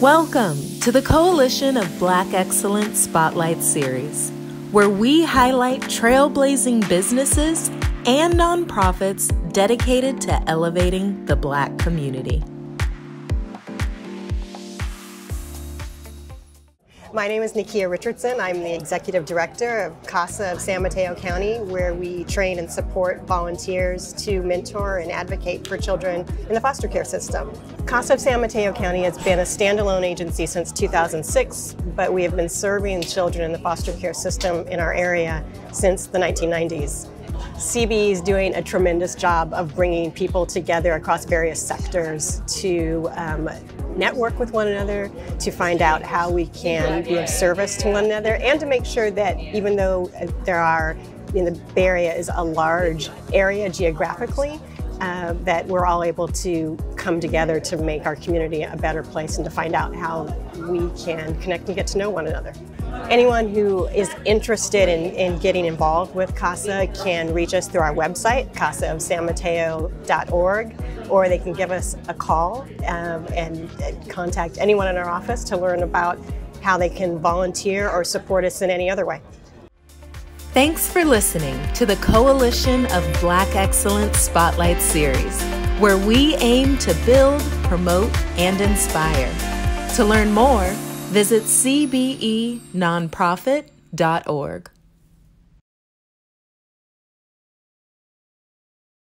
Welcome to the Coalition of Black Excellence Spotlight Series, where we highlight trailblazing businesses and nonprofits dedicated to elevating the Black community. My name is Nkia Richardson. I'm the Executive Director of CASA of San Mateo County, where we train and support volunteers to mentor and advocate for children in the foster care system. CASA of San Mateo County has been a standalone agency since 2006, but we have been serving children in the foster care system in our area since the 1990s. CB is doing a tremendous job of bringing people together across various sectors to um, network with one another, to find out how we can be of service to one another, and to make sure that even though uh, there are, in the Bay Area is a large area geographically, uh, that we're all able to come together to make our community a better place and to find out how we can connect and get to know one another. Anyone who is interested in, in getting involved with CASA can reach us through our website, casaofsanmateo.org, or they can give us a call um, and contact anyone in our office to learn about how they can volunteer or support us in any other way. Thanks for listening to the Coalition of Black Excellence Spotlight Series, where we aim to build, promote, and inspire. To learn more, visit cbenonprofit.org.